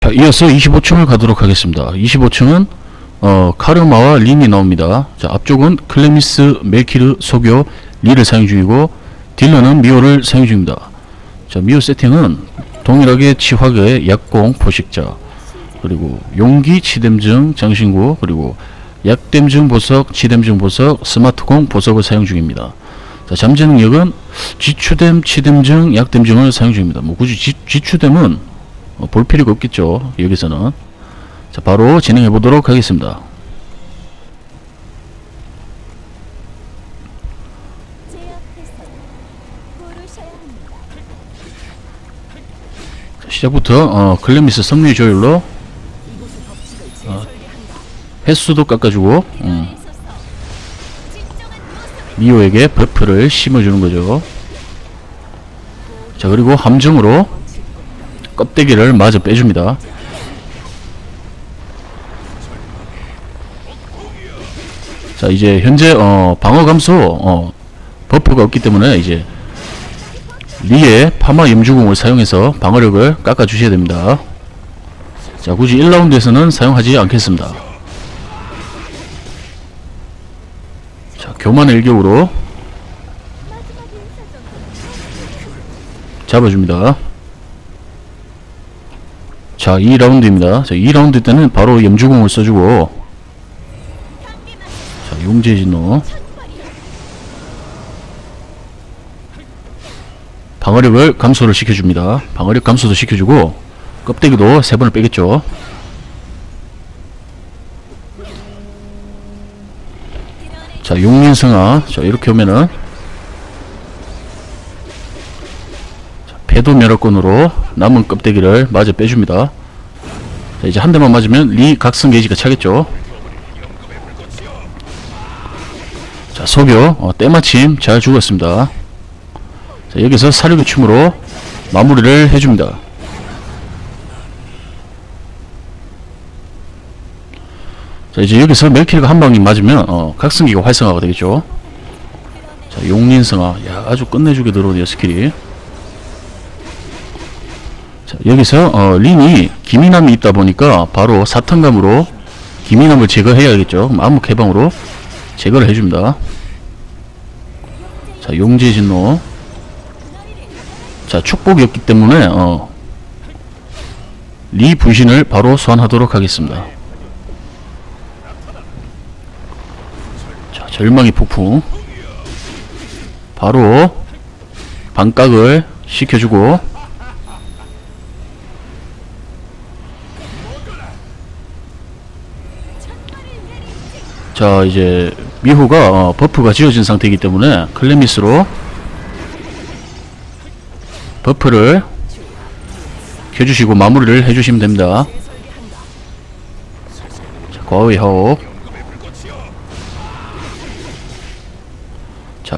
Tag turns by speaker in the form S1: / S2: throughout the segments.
S1: 자, 이어서 25층을 가도록 하겠습니다. 25층은 어, 카르마와 린이 나옵니다. 자, 앞쪽은 클레미스, 멜키르, 소교, 리를 사용 중이고 딜러는 미오를 사용 중입니다. 자, 미오 세팅은 동일하게 치확계, 약공, 포식자 그리고 용기, 치댐증, 장신구 그리고 약댐증 보석, 치댐증 보석, 스마트공 보석을 사용 중입니다. 자, 잠재 능력은 지추댐, 치댐증, 약댐증을 사용 중입니다. 뭐 굳이 지, 지추댐은 어, 볼 필요가 없겠죠. 여기서는. 자, 바로 진행해 보도록 하겠습니다. 시작부터 어, 클레미스 성리 조율로 어, 횟수도 깎아주고 음, 미오에게 buff를 심어주는 거죠. 자 그리고 함정으로 껍데기를 마저 빼줍니다. 자 이제 현재 어, 방어 감소 어, 버프가 없기 때문에 이제 리의 파마 염주공을 사용해서 방어력을 깎아 주셔야 됩니다. 자 굳이 1라운드에서는 사용하지 않겠습니다. 교만의 일격으로 잡아줍니다. 자 2라운드입니다. 자 2라운드 때는 바로 염주공을 써주고 자 용재 진노 방어력을 감소를 시켜줍니다. 방어력 감소도 시켜주고 껍데기도 세 번을 빼겠죠. 자 용민승아 자 이렇게 오면은 자, 배도 멸업권으로 남은 껍데기를 마저 빼줍니다. 자 이제 한 대만 맞으면 리 각성 게이지가 차겠죠. 자 소교 어, 때마침 잘 죽었습니다. 자, 여기서 사륙의 춤으로 마무리를 해줍니다. 자, 이제 여기서 멜키르가 한 방이 맞으면, 어, 각성기가 활성화가 되겠죠. 자, 용린성화. 야, 아주 끝내주게 들어오네요, 스킬이. 자, 여기서, 어, 린이 기민함이 있다 보니까 바로 4턴감으로 기민함을 제거해야겠죠. 암흑 해방으로 제거를 해줍니다. 자, 용재진노. 자 축복이었기 때문에 어, 리 분신을 바로 소환하도록 하겠습니다. 자 절망의 폭풍 바로 반각을 시켜주고 자 이제 미호가 어, 버프가 지어진 상태이기 때문에 클레미스로 버프를 켜주시고 마무리를 해주시면 됩니다. 자, 과의 하옥.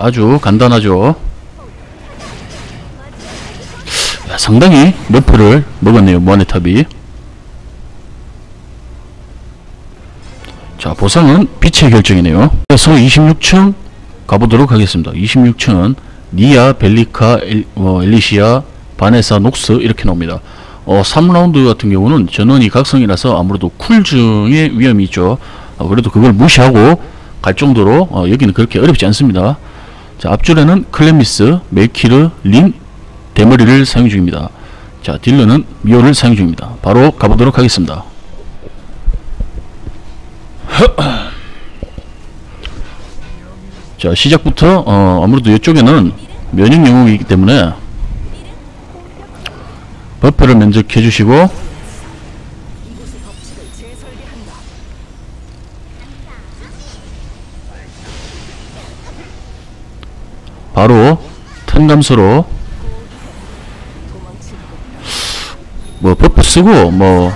S1: 아주 간단하죠. 야, 상당히 너프를 먹었네요, 무한의탑이. 자, 보상은 빛의 결정이네요. 그래서 26층 가보도록 하겠습니다. 26층은 니아, 벨리카, 엘, 어, 엘리시아, 바네사, 녹스 이렇게 나옵니다. 어, 3라운드 같은 경우는 전원이 각성이라서 아무래도 쿨증의 위험이 있죠. 어, 그래도 그걸 무시하고 갈 정도로 어, 여기는 그렇게 어렵지 않습니다. 자, 앞줄에는 클레미스, 멜키르, 린, 대머리를 사용 중입니다. 자, 딜러는 미호를 사용 중입니다. 바로 가보도록 하겠습니다. 자 시작부터 어, 아무래도 이쪽에는 면역 영웅이기 때문에 버프를 먼저 켜주시고 바로 턴감소로 뭐 버프 쓰고 뭐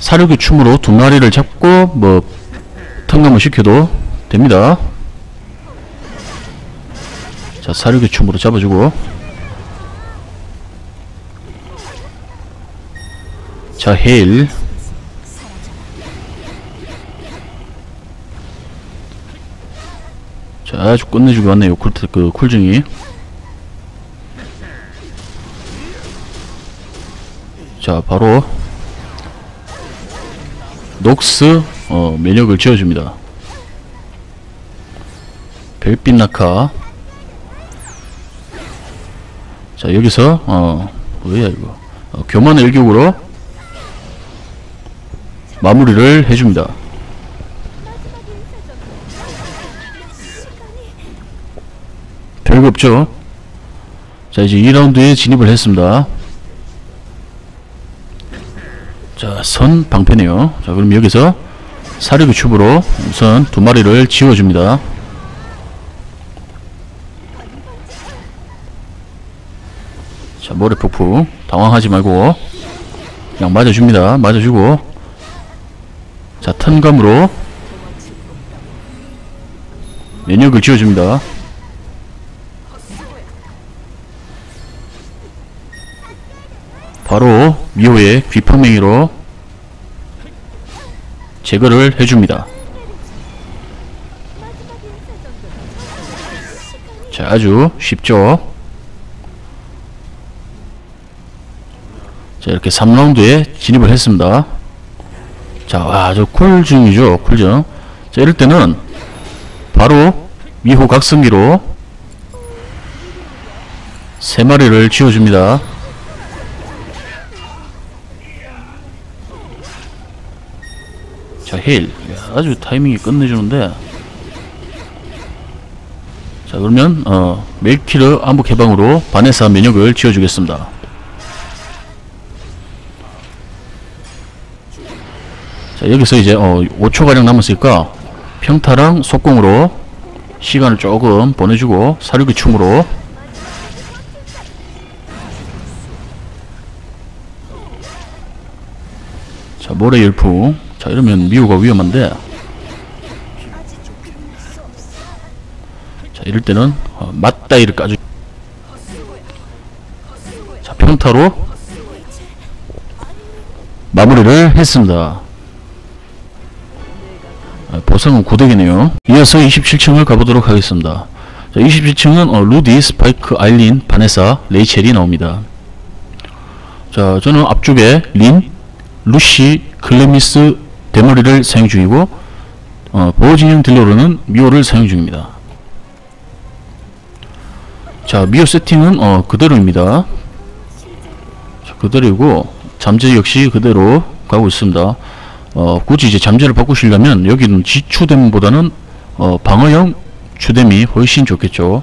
S1: 살육의 춤으로 두 마리를 잡고 뭐 턴감을 시켜도 됩니다. 자 사륙의 춤으로 잡아주고 자 헤일 아주 끝내주고 왔네 요쿨트 그 쿨증이. 자 바로 녹스 어 면역을 지어줍니다. 별빛 낙하. 자 여기서 어 뭐야 이거. 어, 교만 일격으로 마무리를 해줍니다. 별거 없죠? 자 이제 2라운드에 진입을 했습니다. 자 선 방패네요. 자 그럼 여기서 사륙의 춥으로 우선 두 마리를 지워줍니다. 자 모래 폭풍. 당황하지 말고 그냥 맞아줍니다. 맞아주고. 자 턴감으로 면역을 지워줍니다 바로 미호의 귀팡맹이로 제거를 해줍니다. 자 아주 쉽죠? 자 이렇게 3라운드에 진입을 했습니다. 자 아주 쿨중이죠 쿨중 자 이럴 때는 바로 미호 각성기로 세 마리를 지워줍니다 자 힐. 아주 타이밍이 끝내주는데. 자 그러면 어 멜키르 암흑 해방으로 바네사 면역을 지어주겠습니다. 자 여기서 이제 어 5초가량 남았으니까 평타랑 속공으로 시간을 조금 보내주고 사륙의 춤으로. 자 모래 열풍 자 이러면 미우가 위험한데. 자 이럴 때는 어, 맞다이를 까주 자 평타로 마무리를 했습니다. 아, 보상은 9덱이네요. 이어서 27층을 가보도록 하겠습니다. 자 27층은 어, 루디, 스파이크, 아일린, 바네사, 레이첼이 나옵니다. 자 저는 앞쪽에 린, 루시, 클레미스, 데머리를 사용 중이고 어, 보호진영 딜러로는 미호를 사용 중입니다. 자 미호 세팅은 어, 그대로입니다. 자, 그대로이고 잠재 역시 그대로 가고 있습니다. 어, 굳이 이제 잠재를 바꾸시려면 여기는 지추뎀보다는 어, 방어형 추뎀이 훨씬 좋겠죠.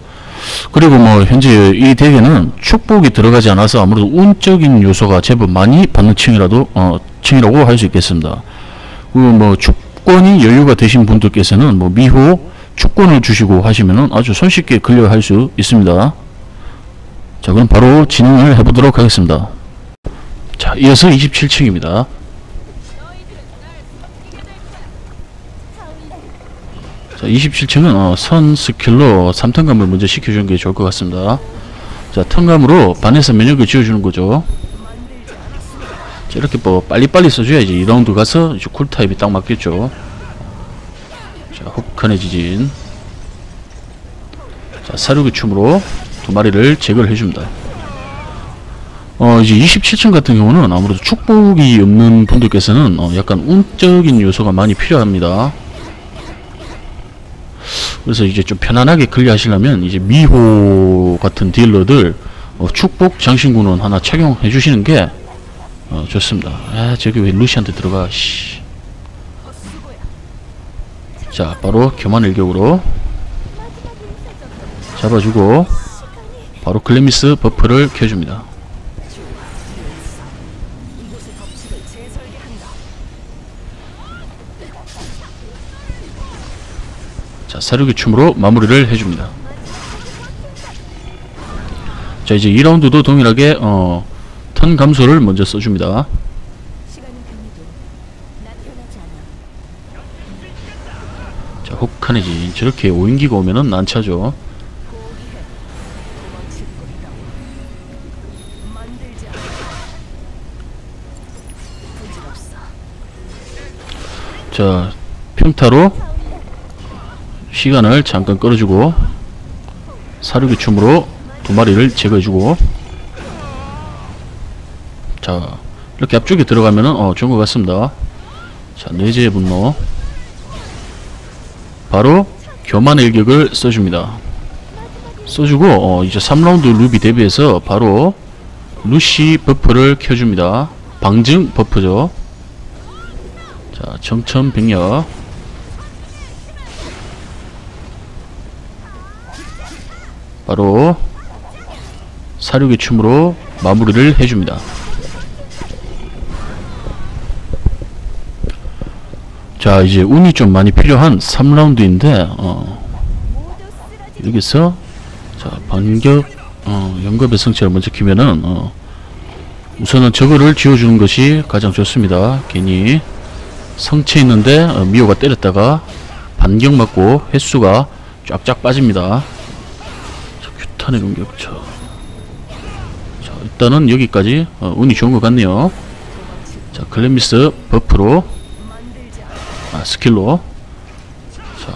S1: 그리고 뭐 현재 이 덱에는 축복이 들어가지 않아서 아무래도 운적인 요소가 제법 많이 받는 층이라도 어, 층이라고 할 수 있겠습니다. 그리고 뭐 축권이 여유가 되신 분들께서는 뭐 미호 축권을 주시고 하시면은 아주 손쉽게 클리어할 수 있습니다. 자 그럼 바로 진행을 해보도록 하겠습니다. 자 이어서 27층입니다. 자 27층은 어, 선 스킬로 3턴감을 먼저 시켜주는 게 좋을 것 같습니다. 자 턴감으로 반에서 면역을 지어주는 거죠. 자, 이렇게 뭐 빨리빨리 써줘야지 2라운드 가서 이제 쿨타입이 딱 맞겠죠. 자 혹한의 지진 자 사륙의 춤으로 두 마리를 제거를 해줍니다. 어 이제 27층 같은 경우는 아무래도 축복이 없는 분들께서는 어, 약간 운적인 요소가 많이 필요합니다. 그래서 이제 좀 편안하게 클리어 하시려면 이제 미호 같은 딜러들 어, 축복 장신구는 하나 착용해 주시는 게 어, 좋습니다. 아 저기 왜 루시한테 들어가 씨. 자 바로 교만 일격으로 잡아주고 바로 클레미스 버프를 켜줍니다. 자 살육의 춤으로 마무리를 해줍니다. 자 이제 2라운드도 동일하게 어, 턴 감소를 먼저 써줍니다. 자 혹하네지 저렇게 오인기가 오면은 난차죠. 자 평타로 시간을 잠깐 끌어주고 사륙의 춤으로 두 마리를 제거해주고 자 이렇게 앞쪽에 들어가면은 어 좋은 것 같습니다. 자 뇌제의 분노. 바로 교만 일격을 써줍니다. 써주고 어 이제 3라운드 루디 대비해서 바로 루시 버프를 켜줍니다. 방증 버프죠. 자 정천백력. 바로 살육의 춤으로 마무리를 해줍니다 자 이제 운이 좀 많이 필요한 3라운드인데 어 여기서 자 반격 어 연겁의 성체를 먼저 키면은 어 우선은 저거를 지워주는 것이 가장 좋습니다. 괜히 성체 있는데 어, 미호가 때렸다가 반격 맞고 횟수가 쫙쫙 빠집니다. 자, 규탄의 공격 자, 자 일단은 여기까지 어, 운이 좋은 것 같네요. 자 클레미스 버프로 아 스킬로. 자.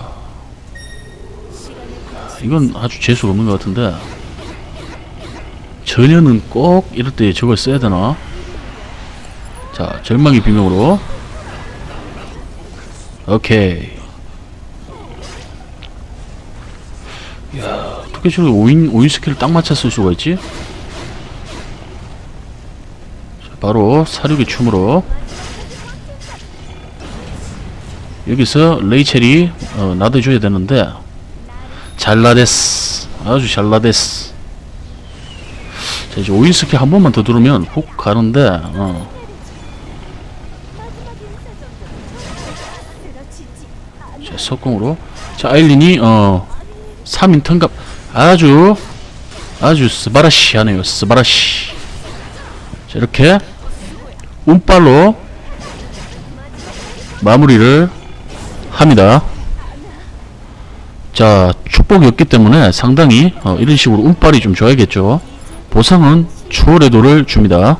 S1: 아, 이건 아주 재수가 없는 것 같은데. 전혀는 꼭 이럴 때 저걸 써야 되나? 자 절망의 비명으로. 오케이. 야 어떻게 저렇게 5인, 5인 스킬을 딱쓸 수가 있지? 자, 바로 사륙의 춤으로 여기서 레이첼이 어, 나대줘야 되는데 잘라데스 아주 잘라데스 자 이제 5인 스킬 한 번만 더 누르면 훅 가는데 어. 자 석공으로. 자 아일린이 어 3인 턴갑. 아주 아주 스바라시 하네요 스바라시. 자 이렇게 운빨로 마무리를 합니다. 자, 축복이었기 때문에 상당히 어, 이런 식으로 운빨이 좀 좋아야겠죠. 보상은 추월의 도를 줍니다.